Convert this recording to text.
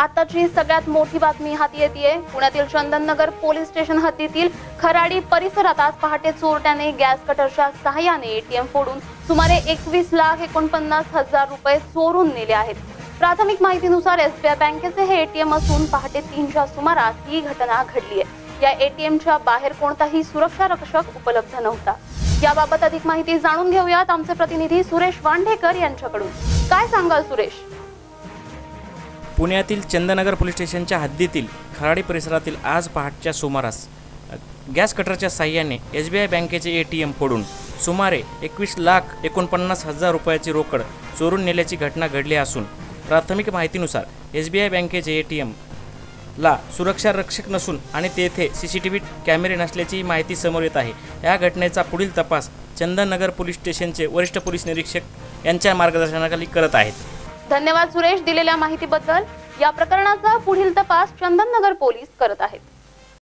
आताची सगळ्यात मोठी बातमी हाती येते पुण्यातील चंदननगर पोलीस स्टेशन हद्दीतील खराडी परिसरात आज पहाटे चोरट्याने गॅस कटरच्या सहाय्याने एटीएम फोडून सुमारे एकवीस लाख एकोणपन्नास हजार रुपये चोरून नेले आहेत. प्राथमिक माहितीनुसार एसबीआय बँकेचे हे एटीएम असून पहाटे तीनच्या सुमारास ही घटना घडली आहे. या एटीएमच्या बाहेर कोणताही सुरक्षा रक्षक उपलब्ध नव्हता. याबाबत अधिक माहिती जाणून घेऊयात आमचे प्रतिनिधी सुरेश वांढेकर यांच्याकडून. काय सांगाल सुरेश? पुण्यातील चंदनगर पोलीस स्टेशनच्या हद्दीतील खराडी परिसरातील आज पहाटच्या सुमारास गॅस कटरच्या साह्याने एस बी आय बँकेचे ए टी एम फोडून सुमारे एकवीस लाख एकोणपन्नास हजार रुपयाची रोकड चोरून नेल्याची घटना घडली असून प्राथमिक माहितीनुसार एस बी आय बँकेचे ए टी एम ला सुरक्षा रक्षक नसून आणि तेथे सी सी टी व्ही कॅमेरे नसल्याची माहिती समोर येत आहे. या घटनेचा पुढील तपास चंदननगर पोलीस स्टेशनचे वरिष्ठ पोलीस निरीक्षक यांच्या मार्गदर्शनाखाली करत आहेत. धन्यवाद सुरेश दिलेल्या माहितीबद्दल. या प्रकरणाचा पुढील तपास चंदननगर पोलीस करत आहेत.